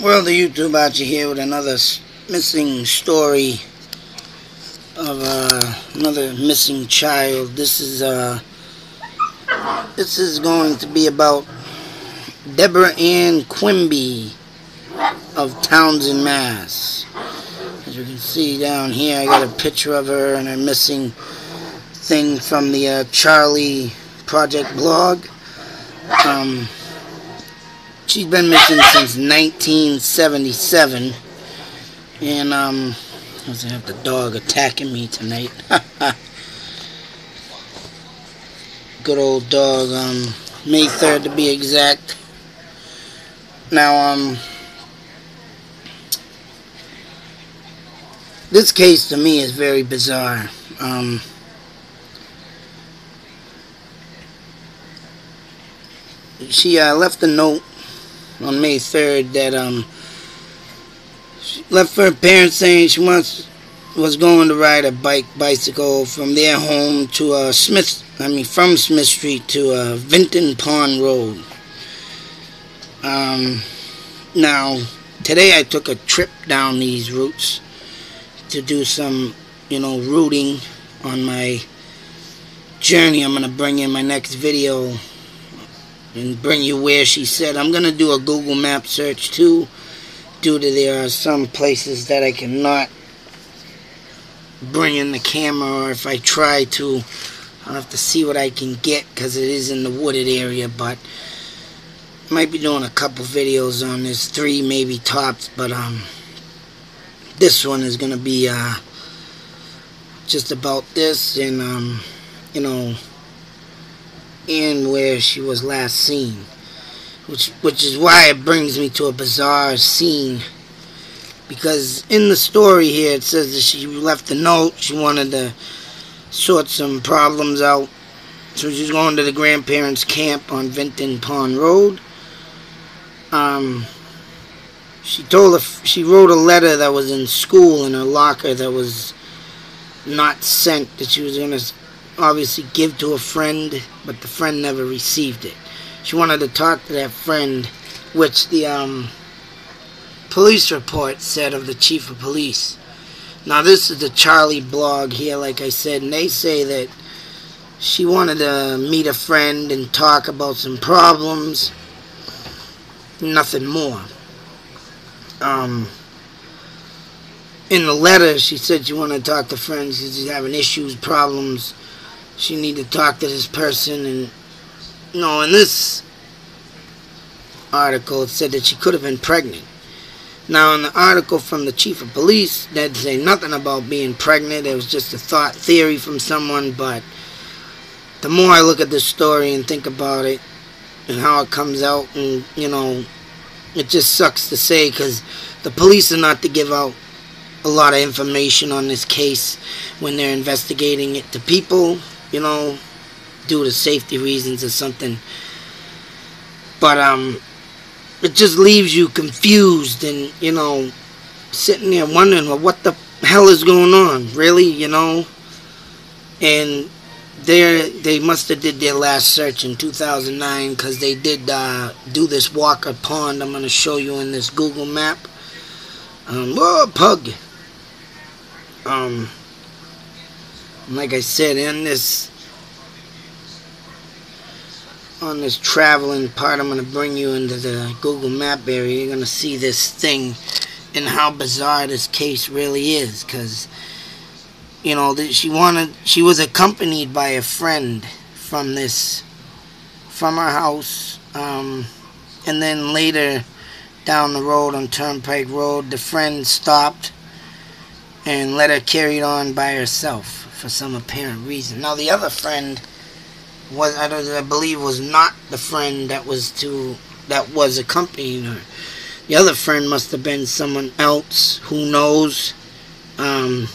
Well, the YouTube out here with another missing story of uh, another missing child. This is uh, this is going to be about Deborah Ann Quimby of Townsend, Mass. As you can see down here, I got a picture of her and a missing thing from the uh, Charlie Project blog. Um, she's been missing since 1977. And, um, I have the dog attacking me tonight. Good old dog, um, May 3rd to be exact. Now, um, this case to me is very bizarre. Um, she uh, left a note on May 3rd that um left for her parents saying she wants was going to ride a bike bicycle from their home to uh, Smith I mean from Smith Street to uh, Vinton Pond Road. Um, now today I took a trip down these routes to do some you know routing on my journey. I'm gonna bring in my next video and bring you where she said. I'm going to do a Google map search too due to there are some places that I cannot bring in the camera or if I try to I'll have to see what I can get because it is in the wooded area but might be doing a couple videos on this three maybe tops but um this one is gonna be uh just about this and um you know in where she was last seen. Which, which is why it brings me to a bizarre scene. Because in the story here it says that she left a note. She wanted to sort some problems out. So she's going to the grandparents' camp on Vinton Pond Road. Um, she told her, she wrote a letter that was in school in her locker that was not sent that she was going to obviously give to a friend, but the friend never received it. She wanted to talk to that friend, which the um, police report said of the chief of police. Now this is the Charlie blog here, like I said, and they say that she wanted to meet a friend and talk about some problems. Nothing more. Um, in the letter, she said she wanted to talk to friends. because She's having issues, problems she need to talk to this person and you know in this article it said that she could have been pregnant. Now in the article from the chief of police that say nothing about being pregnant. It was just a thought theory from someone but the more I look at this story and think about it and how it comes out and you know it just sucks to say because the police are not to give out a lot of information on this case when they're investigating it to people you know, due to safety reasons or something. But um, it just leaves you confused and you know, sitting there wondering, well, what the hell is going on? Really, you know? And they they must have did their last search in 2009 because they did uh, do this Walker Pond. I'm going to show you in this Google map. Um, oh, pug. Um, like I said, in this on this traveling part, I'm going to bring you into the Google Map area. You're going to see this thing and how bizarre this case really is. Because, you know, she wanted, she was accompanied by a friend from this, from her house. Um, and then later down the road on Turnpike Road, the friend stopped and let her carry on by herself for some apparent reason. Now the other friend was I, don't, I believe was not the friend that was to that was accompanying her. The other friend must have been someone else. Who knows? Um,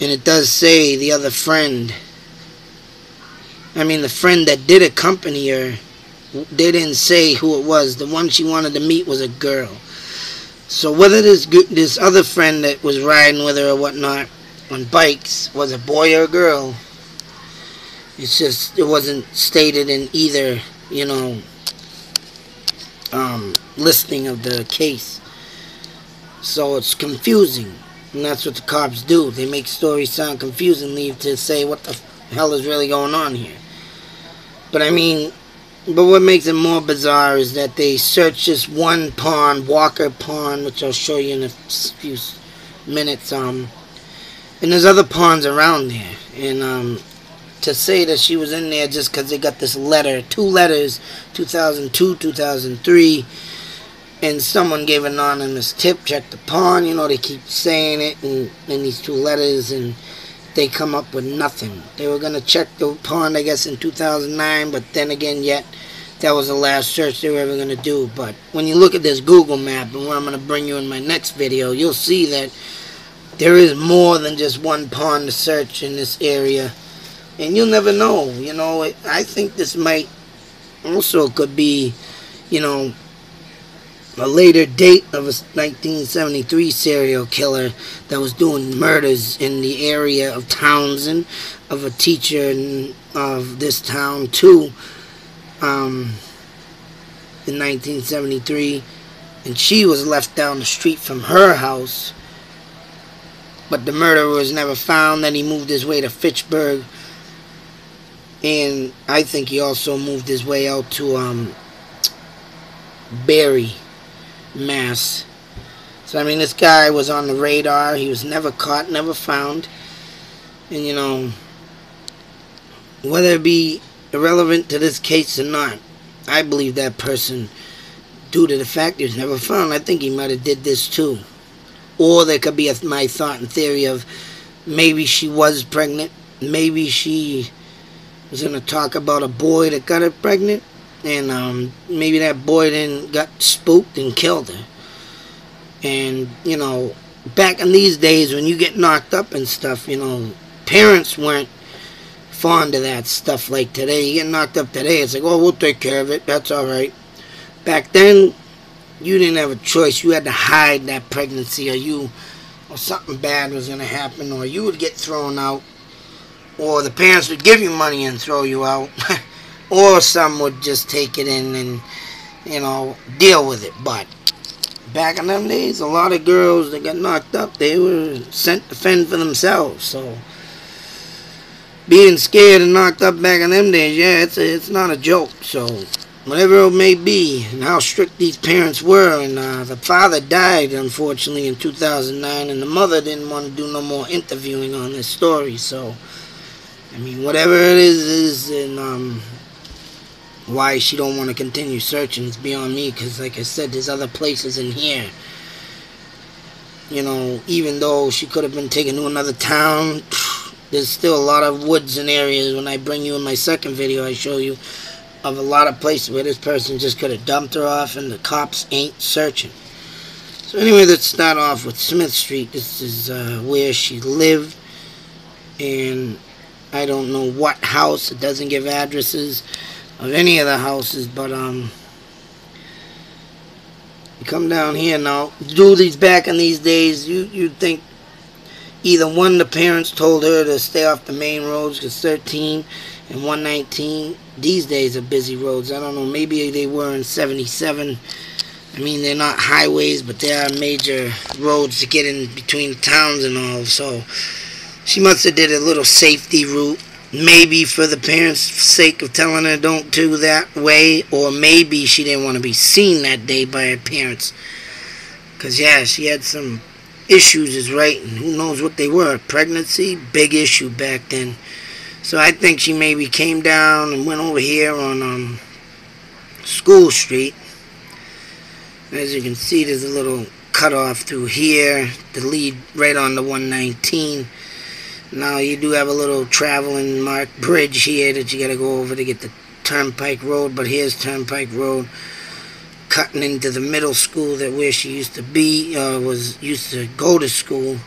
and it does say the other friend. I mean, the friend that did accompany her. They didn't say who it was. The one she wanted to meet was a girl. So whether this this other friend that was riding with her or whatnot on bikes was a boy or a girl. It's just, it wasn't stated in either, you know, um, listing of the case. So it's confusing. And that's what the cops do. They make stories sound confusing, leave to say what the hell is really going on here. But I mean, but what makes it more bizarre is that they search this one pond, Walker Pond, which I'll show you in a few minutes. Um, and there's other ponds around there. And um, to say that she was in there just because they got this letter, two letters, 2002, 2003, and someone gave an anonymous tip, check the pond. You know, they keep saying it and, these two letters, and they come up with nothing. They were going to check the pond, I guess, in 2009, but then again, yet that was the last search they were ever going to do. But when you look at this Google map and what I'm going to bring you in my next video, you'll see that there is more than just one pond to search in this area. And you'll never know. You know, I think this might also could be, you know, a later date of a 1973 serial killer that was doing murders in the area of Townsend, of a teacher of this town too, um, in 1973. And she was left down the street from her house. But the murderer was never found. Then he moved his way to Fitchburg. And I think he also moved his way out to um, Barre mass. So, I mean, this guy was on the radar. He was never caught, never found. And, you know, whether it be irrelevant to this case or not, I believe that person, due to the fact he was never found, I think he might have did this too. Or there could be a, my thought and theory of maybe she was pregnant. Maybe she was going to talk about a boy that got her pregnant and um, maybe that boy then got spooked and killed her. And you know, back in these days when you get knocked up and stuff, you know, parents weren't fond of that stuff like today. You get knocked up today, it's like, oh, we'll take care of it. That's all right. Back then, you didn't have a choice. You had to hide that pregnancy, or you, or something bad was going to happen, or you would get thrown out, or the parents would give you money and throw you out. or some would just take it in and you know deal with it but back in them days a lot of girls that got knocked up they were sent to fend for themselves so being scared and knocked up back in them days yeah it's a, it's not a joke so whatever it may be and how strict these parents were and uh, the father died unfortunately in 2009 and the mother didn't want to do no more interviewing on this story so I mean whatever it is is and um why she don't want to continue searching is beyond me because like I said there's other places in here. You know even though she could have been taken to another town there's still a lot of woods and areas. When I bring you in my second video I show you of a lot of places where this person just could have dumped her off and the cops ain't searching. So anyway let's start off with Smith Street. This is uh, where she lived. And I don't know what house it doesn't give addresses of any of the houses, but um, you come down here now. Do these back in these days, you you'd think either one of the parents told her to stay off the main roads because 13 and 119 these days are busy roads. I don't know, maybe they were in 77. I mean, they're not highways, but they are major roads to get in between towns and all. So she must have did a little safety route maybe for the parents' sake of telling her don't do that way, or maybe she didn't want to be seen that day by her parents. Because, yeah, she had some issues, is right, and who knows what they were. Pregnancy, big issue back then. So I think she maybe came down and went over here on um, School Street. As you can see, there's a little cutoff through here to lead right on the 119. Now you do have a little traveling mark bridge here that you got to go over to get the Turnpike Road, but here's Turnpike Road cutting into the middle school that where she used to be uh, was used to go to school.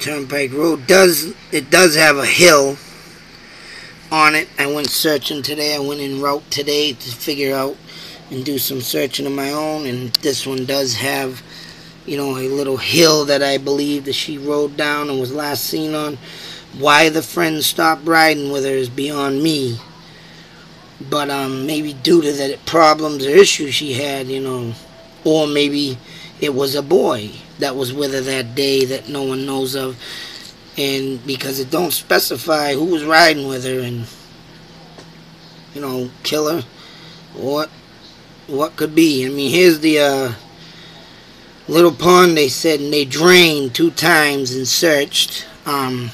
Turnpike Road does it does have a hill on it. I went searching today. I went in route today to figure out and do some searching of my own, and this one does have you know, a little hill that I believe that she rode down and was last seen on. Why the friends stopped riding with her is beyond me. But um, maybe due to the problems or issues she had, you know, or maybe it was a boy that was with her that day that no one knows of and because it don't specify who was riding with her and you know killer what what could be. I mean here's the uh, little pond they said and they drained two times and searched um,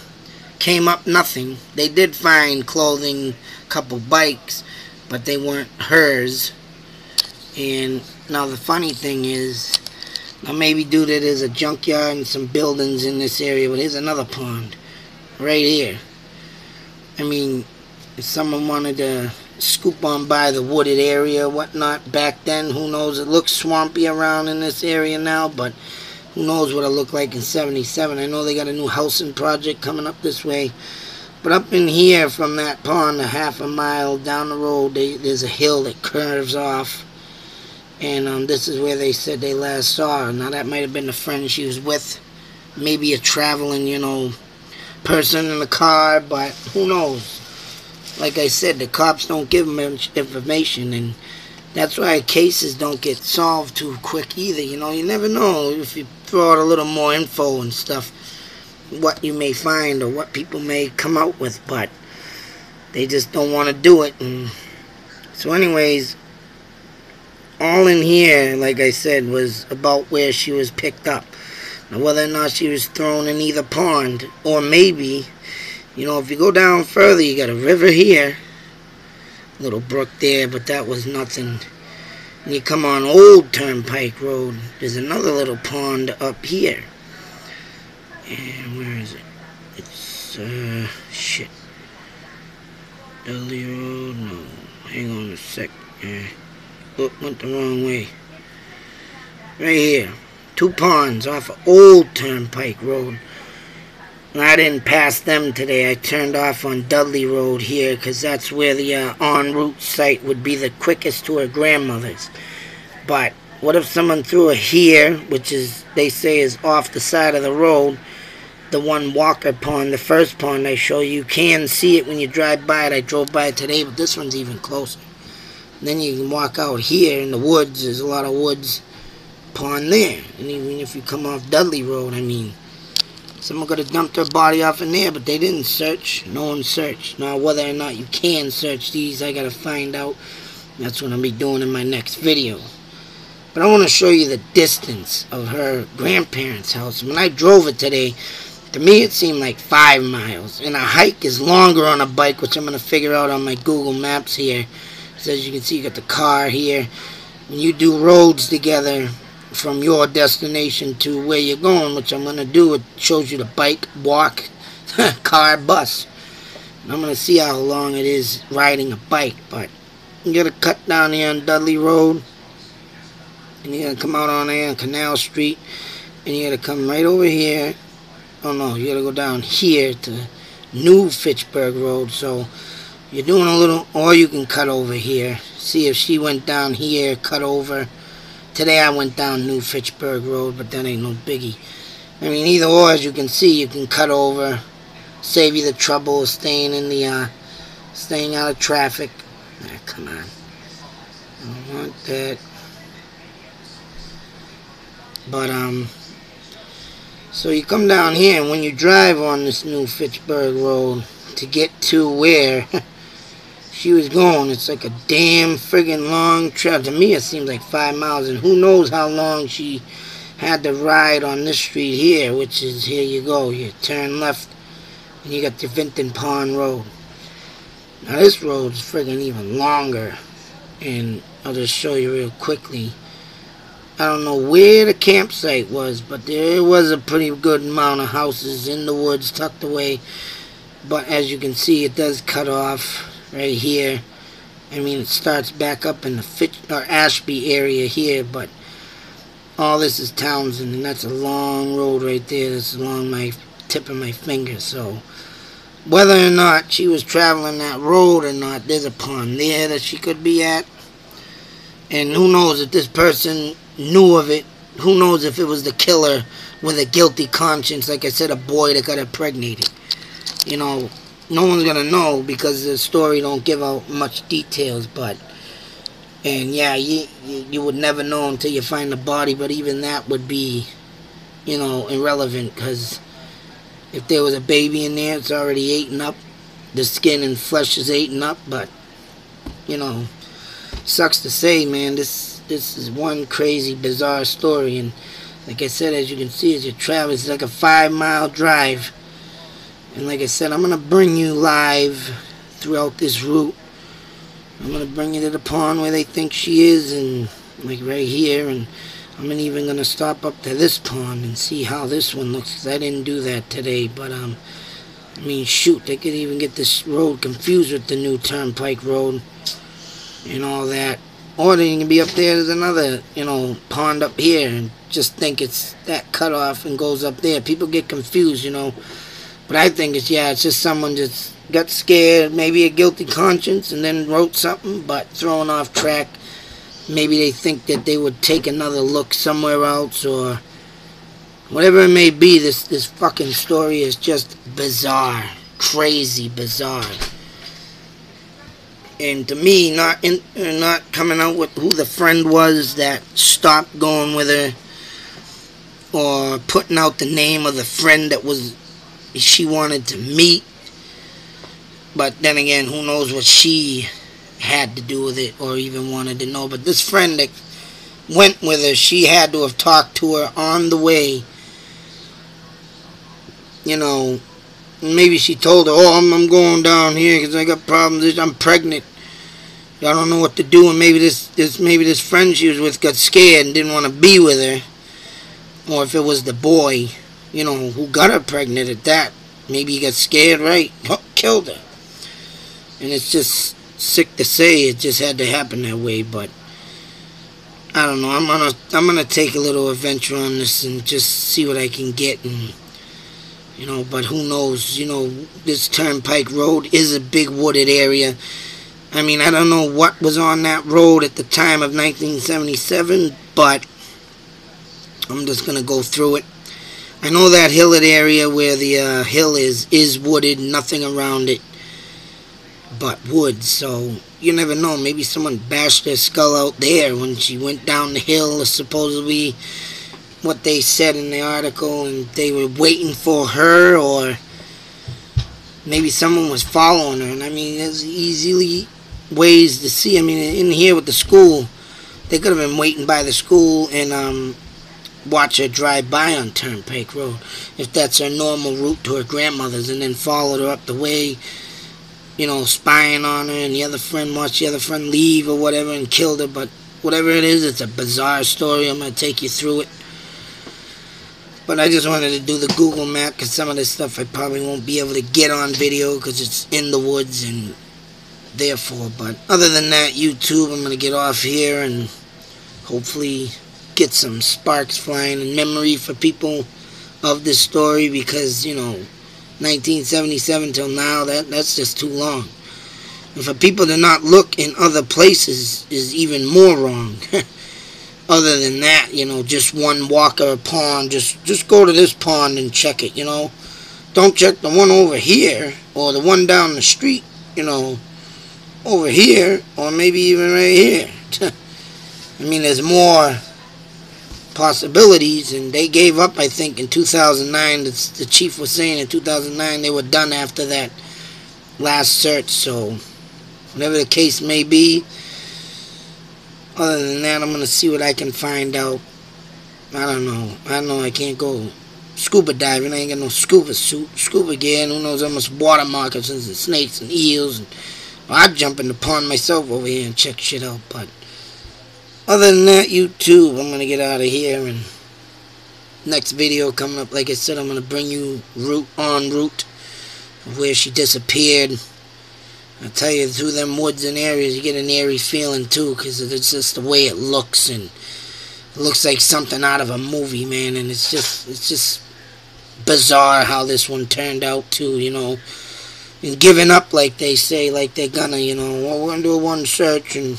came up nothing. They did find clothing a couple bikes but they weren't hers. And now the funny thing is now maybe due to there's a junkyard and some buildings in this area, but here's another pond right here. I mean, if someone wanted to scoop on by the wooded area whatnot back then, who knows? It looks swampy around in this area now, but who knows what it looked like in 77. I know they got a new housing project coming up this way. But up in here from that pond, a half a mile down the road, they, there's a hill that curves off and um, this is where they said they last saw her. Now that might have been the friend she was with, maybe a traveling, you know, person in the car, but who knows? Like I said, the cops don't give much information, and that's why cases don't get solved too quick either. You know, you never know if you throw out a little more info and stuff, what you may find or what people may come out with, but they just don't want to do it. And so, anyways, all in here, like I said, was about where she was picked up. Now, whether or not she was thrown in either pond, or maybe, you know, if you go down further, you got a river here, little brook there, but that was nothing. And you come on Old Turnpike Road, there's another little pond up here. And where is it? It's, uh, shit. Road? No. Hang on a sec. Yeah. Went the wrong way. Right here. Two ponds off of Old Turnpike Road. I didn't pass them today. I turned off on Dudley Road here because that's where the uh, en route site would be the quickest to her grandmother's. But what if someone threw her here, which is, they say, is off the side of the road, the one Walker pond, the first pond I show you, you can see it when you drive by it. I drove by it today, but this one's even closer. Then you can walk out here in the woods. There's a lot of woods pond there. And even if you come off Dudley Road, I mean, someone could have dumped their body off in there, but they didn't search. No one searched. Now, whether or not you can search these, I got to find out. That's what I'll be doing in my next video. But I want to show you the distance of her grandparents' house. When I drove it today, to me it seemed like five miles. And a hike is longer on a bike, which I'm going to figure out on my Google Maps here. So as you can see, you got the car here. When you do roads together from your destination to where you're going, which I'm going to do, it shows you the bike, walk, car, bus. I'm going to see how long it is riding a bike. But you got to cut down here on Dudley Road. And you're going to come out on there on Canal Street. And you got to come right over here. Oh no, you got to go down here to New Fitchburg Road. So you're doing a little, or you can cut over here. See if she went down here, cut over. Today I went down New Fitchburg Road, but that ain't no biggie. I mean, either or, as you can see, you can cut over. Save you the trouble of staying in the, uh, staying out of traffic. Ah, come on. I don't want that. But, um, so you come down here, and when you drive on this new Fitchburg Road to get to where she was going. It's like a damn friggin' long trip. To me, it seems like five miles, and who knows how long she had to ride on this street here, which is here you go. You turn left, and you got the Vinton Pond Road. Now this road's friggin' even longer, and I'll just show you real quickly. I don't know where the campsite was, but there was a pretty good amount of houses in the woods tucked away. But as you can see, it does cut off right here. I mean, it starts back up in the Fitch, or Ashby area here, but all this is Townsend, and that's a long road right there. That's along my tip of my finger. So, whether or not she was traveling that road or not, there's a pond there that she could be at. And who knows if this person knew of it. Who knows if it was the killer with a guilty conscience, like I said, a boy that got impregnated. You know, no one's gonna know because the story don't give out much details but And yeah, you, you, would never know until you find the body, but even that would be, you know, irrelevant because if there was a baby in there, it's already eaten up. The skin and flesh is eaten up, but, you know, sucks to say, man. This this is one crazy, bizarre story, and like I said, as you can see, as you travel, it's like a five-mile drive. And like I said, I'm gonna bring you live throughout this route. I'm gonna bring you to the pond where they think she is and like right here. And I'm even gonna stop up to this pond and see how this one looks I didn't do that today. But um I mean shoot they could even get this road confused with the new turnpike road and all that. Or they can be up there there's another you know pond up here and just think it's that cut off and goes up there. People get confused you know but I think it's yeah it's just someone just got scared, maybe a guilty conscience, and then wrote something, but thrown off track. Maybe they think that they would take another look somewhere else, or whatever it may be. This this fucking story is just bizarre, crazy bizarre. And to me, not in, not coming out with who the friend was that stopped going with her, or putting out the name of the friend that was she wanted to meet but then again, who knows what she had to do with it or even wanted to know. But this friend that went with her, she had to have talked to her on the way. You know, maybe she told her, oh, I'm, I'm going down here because I got problems. I'm pregnant. I don't know what to do. And maybe this, this, maybe this friend she was with got scared and didn't want to be with her. Or if it was the boy, you know, who got her pregnant at that. Maybe he got scared, right? Killed her. And it's just sick to say it just had to happen that way but I don't know. I'm gonna I'm gonna take a little adventure on this and just see what I can get and you know but who knows? You know this turnpike road is a big wooded area. I mean I don't know what was on that road at the time of 1977 but I'm just gonna go through it I know that hillet area where the uh, hill is is wooded nothing around it but wood, so you never know. Maybe someone bashed her skull out there when she went down the hill, supposedly what they said in the article, and they were waiting for her, or maybe someone was following her. And I mean, there's easily ways to see. I mean, in here with the school, they could have been waiting by the school and um, watch her drive by on Turnpike Road, if that's her normal route to her grandmother's, and then followed her up the way you know, spying on her, and the other friend watched the other friend leave or whatever and killed her. But whatever it is, it's a bizarre story. I'm going to take you through it. But I just wanted to do the Google map because some of this stuff I probably won't be able to get on video because it's in the woods and therefore. But other than that, YouTube, I'm going to get off here and hopefully get some sparks flying in memory for people of this story because, you know, 1977 till now, that that's just too long. And for people to not look in other places is even more wrong. Other than that, you know, just one walk of a pond, just just go to this pond and check it, you know. Don't check the one over here or the one down the street, you know, over here or maybe even right here. I mean, there's more possibilities, and they gave up, I think, in 2009. The, the chief was saying in 2009 they were done after that last search, so whatever the case may be, other than that, I'm going to see what I can find out. I don't know. I know. I can't go scuba diving. I ain't got no scuba suit, scuba gear, and who knows how much water moccasins and snakes and eels. And, well, I'd jump in the pond myself over here and check shit out, but other than that, YouTube, I'm going to get out of here. And next video coming up, like I said, I'm going to bring you route on route of where she disappeared. I tell you, through them woods and areas, you get an eerie feeling too, because it's just the way it looks, and it looks like something out of a movie, man. And it's just, it's just bizarre how this one turned out too, you know. And giving up, like they say, like they're gonna, you know. We're gonna do one search and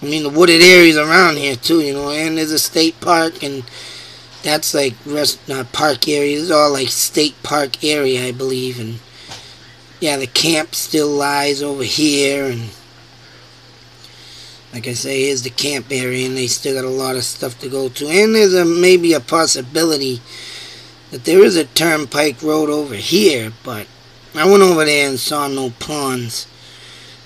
I mean, the wooded areas around here too, you know, and there's a state park, and that's like rest not park area. It's all like state park area, I believe, and yeah, the camp still lies over here, and like I say, here's the camp area, and they still got a lot of stuff to go to. And there's a maybe a possibility that there is a turnpike road over here, but I went over there and saw no ponds.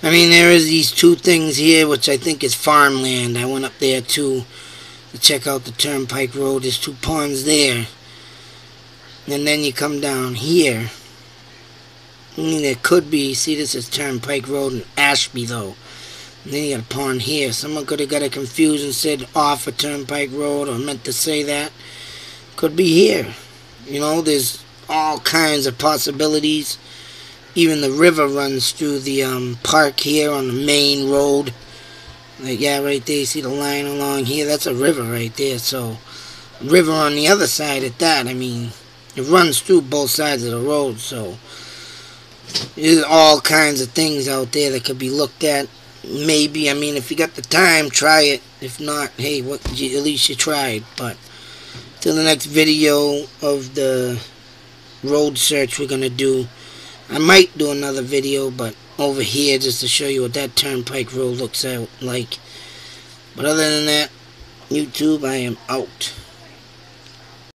I mean, there is these two things here, which I think is farmland. I went up there too to check out the turnpike road. There's two ponds there. And then you come down here. I mean, there could be, see this is Turnpike Road and Ashby though. And then you got a pond here. Someone could have got it confused and said off a Turnpike Road or meant to say that. Could be here. You know, there's all kinds of possibilities. Even the river runs through the um, park here on the main road. Like, yeah, right there, you see the line along here? That's a river right there. So, river on the other side at that. I mean, it runs through both sides of the road, so there's all kinds of things out there that could be looked at maybe I mean if you got the time try it if not hey what at least you tried but till the next video of the road search we're gonna do I might do another video but over here just to show you what that turnpike road looks out like. But other than that YouTube I am out